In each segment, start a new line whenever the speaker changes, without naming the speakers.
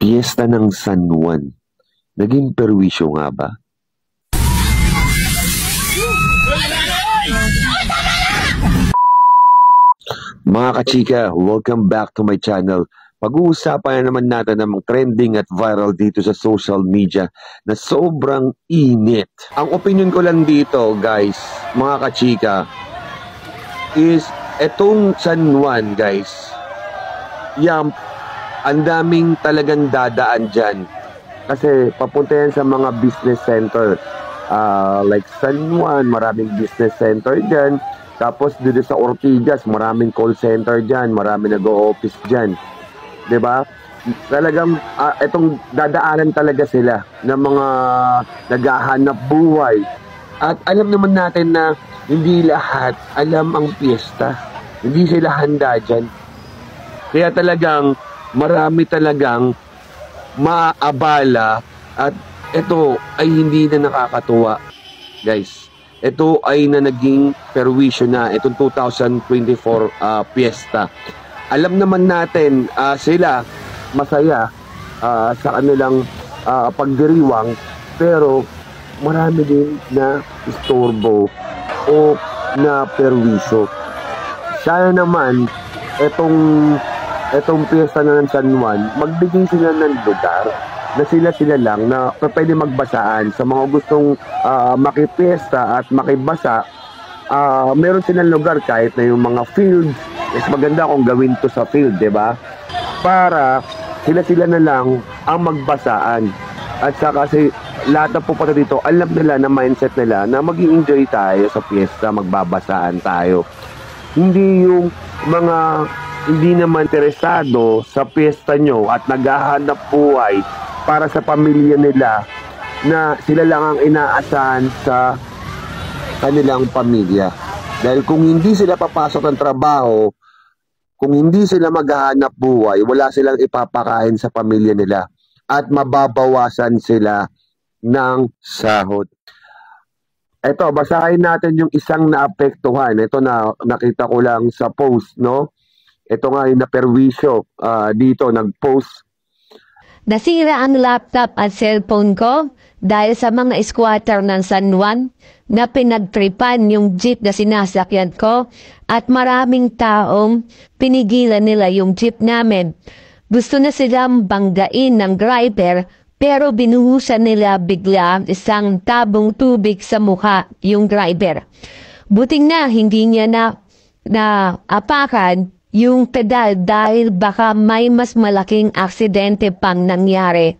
Piyesta ng San Juan. Naging perwisyo nga ba? Mga kachika, welcome back to my channel. Pag-uusapan na naman natin ng trending at viral dito sa social media na sobrang init. Ang opinion ko lang dito, guys, mga kachika, is etong San Juan, guys, yan, ang daming talagang dadaan dyan. Kasi papunta yan sa mga business center. Uh, like San Juan, maraming business center dyan tapos dito sa Ortigas, maraming call center diyan, marami nag-o-office diyan. 'Di ba? Talagang uh, itong dadaanan talaga sila ng mga naghahanap buhay. At alam naman natin na hindi lahat alam ang piyesta. Hindi sila handa diyan. Kaya talagang marami talagang maabala at ito ay hindi na nakakatuwa. Guys, ito ay na naging perwisyo na itong 2024 uh, piyesta. Alam naman natin uh, sila masaya uh, sa kanilang uh, pagdiriwang pero marami din na istorbo o na perwisyo. Sana naman itong itong piyesta na ng San Juan, magbigay sila ng lugar na sila-sila lang na pwede magbasaan. Sa mga gustong uh, makipiesta at makibasa uh, meron silang lugar kahit na yung mga field mas maganda kung gawin to sa field di ba? Para sila-sila na lang ang magbasaan. At saka kasi lahat na pupunta dito alam nila na mindset nila na mag enjoy tayo sa piyesta magbabasaan tayo. Hindi yung mga hindi naman interesado sa piyesta nyo at naghahanap buhay para sa pamilya nila na sila lang ang inaasahan sa kanilang pamilya. Dahil kung hindi sila papasok ng trabaho, kung hindi sila maghahanap buhay, wala silang ipapakain sa pamilya nila at mababawasan sila ng sahod. Ito, basahin natin yung isang naapektuhan. Ito na nakita ko lang sa post, no? Ito nga yung naperwisyo uh, dito, nag-post
Nasira ang laptop at cellphone ko dahil sa mga squatter ng San Juan na pinagtripan yung jeep na sinasakyan ko at maraming taong pinigilan nila yung jeep namin. Gusto na silang banggain ng driver pero binuhusan nila bigla isang tabong tubig sa mukha yung driver. Buting na hindi niya na na apakan yung pedal dahil baka may mas malaking aksidente pang nangyari.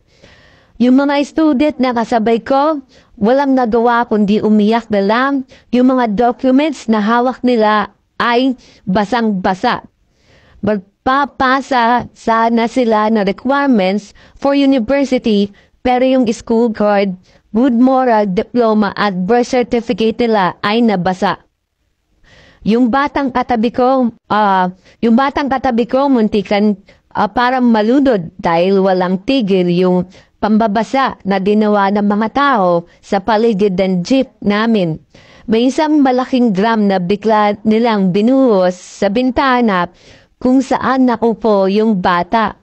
Yung mga student na kasabay ko, walang nagawa kundi umiyak na lang. Yung mga documents na hawak nila ay basang-basa. Magpapasa sana sila na requirements for university pero yung school card, good moral diploma at birth certificate nila ay nabasa. Yung batang katabi ko, uh, yung batang katabi ko muntikan uh, parang malunod dahil walang tigil yung pambabasa na dinawa ng mga tao sa paligid ng jeep namin. May isang malaking drum na bigla nilang binuhos sa bintana kung saan nakupo yung bata.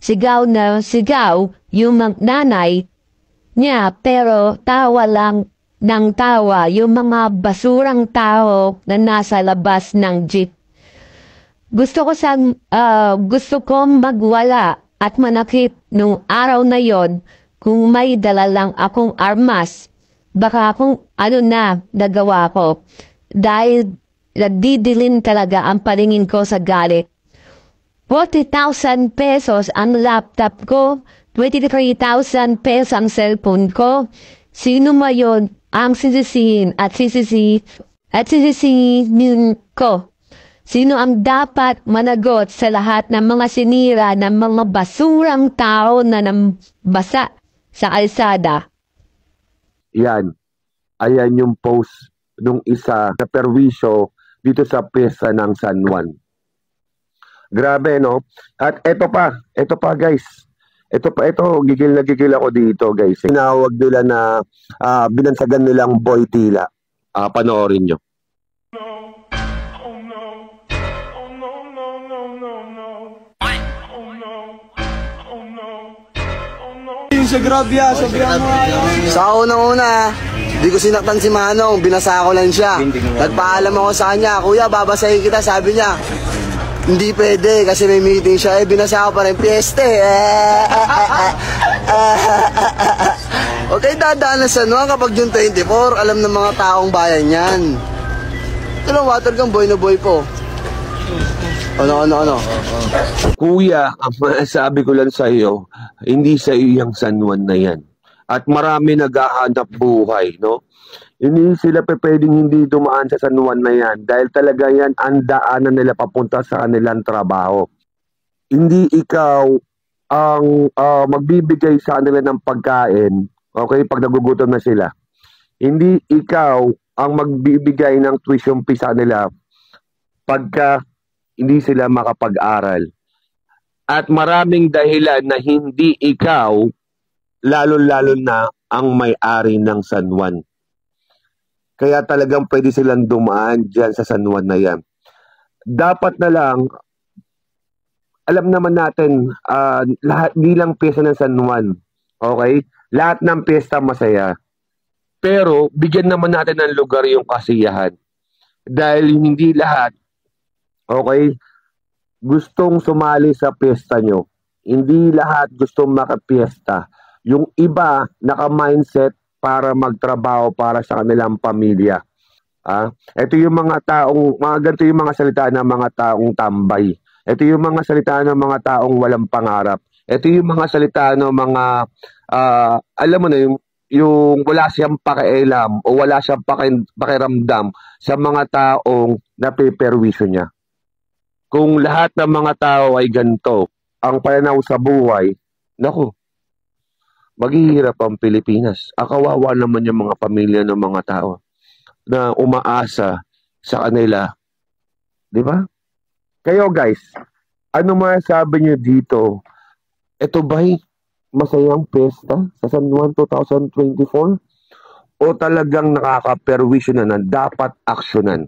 Sigaw na sigaw yung nanay niya pero tawa lang ng tawa yung mga basurang tao na nasa labas ng jeep. Gusto ko sa uh, gusto ko magwala at manakit nung araw na yon kung may dala lang akong armas. Baka kung ano na nagawa ko dahil nagdidilin talaga ang paningin ko sa galit. 40,000 pesos ang laptop ko, 23,000 pesos ang cellphone ko. Sino ma yon ang sisisihin at sisisi at sisisihin ko. Sino ang dapat managot sa lahat ng mga sinira ng mga basurang tao na nambasa sa alsada?
Yan. Ayan yung post nung isa na perwisyo dito sa pesa ng San Juan. Grabe, no? At eto pa, eto pa guys, ito pa, ito, gigil na gigil ako dito, guys. Tinawag nila na uh, binansagan nilang boy tila. Uh, panoorin nyo.
Sa grabya, sobrang
Sa unang-una, di ko sinaktan si Manong, binasa ko lang siya. Nagpaalam ako sa kanya, Kuya, babasahin kita, sabi niya. Hindi pwede kasi may meeting siya. Eh, binasa ko pa rin, piyeste. okay, dadaan na sa Nuan kapag June 24, alam ng mga taong bayan yan. Ito lang, water gun, boy na boy po. Ano, ano, ano?
Kuya, masasabi ko lang sa iyo, hindi sa iyo yung San Juan na yan. At marami naghahanap buhay, no? Hindi sila pe pwedeng hindi dumaan sa San na yan dahil talaga yan ang daanan nila papunta sa kanilang trabaho. Hindi ikaw ang ah, magbibigay sa kanila ng pagkain, okay, pag nagugutom na sila. Hindi ikaw ang magbibigay ng tuition fee sa kanila pagka hindi sila makapag-aral. At maraming dahilan na hindi ikaw, lalo-lalo na ang may-ari ng San Juan. Kaya talagang pwede silang dumaan dyan sa San Juan na yan. Dapat na lang, alam naman natin, ah, lahat, di lang piyesta ng San Juan. Okay? Lahat ng piyesta masaya. Pero, bigyan naman natin ng lugar yung kasiyahan. Dahil hindi lahat Okay? Gustong sumali sa piyesta nyo. Hindi lahat gustong makapiesta. Yung iba, naka-mindset para magtrabaho para sa kanilang pamilya. Ah, ito yung mga taong, mga ganito yung mga salita ng mga taong tambay. Ito yung mga salita ng mga taong walang pangarap. Ito yung mga salita ng mga, ah, alam mo na, yung, yung wala siyang pakialam o wala siyang paki, pakiramdam sa mga taong napiperwisyo niya kung lahat ng mga tao ay ganito, ang pananaw sa buhay, naku, maghihirap ang Pilipinas. Akawawa naman yung mga pamilya ng mga tao na umaasa sa kanila. Di ba? Kayo guys, ano masasabi nyo dito? Ito ba'y masayang pesta sa San Juan 2024? O talagang nakaka-perwisyo na na dapat aksyonan?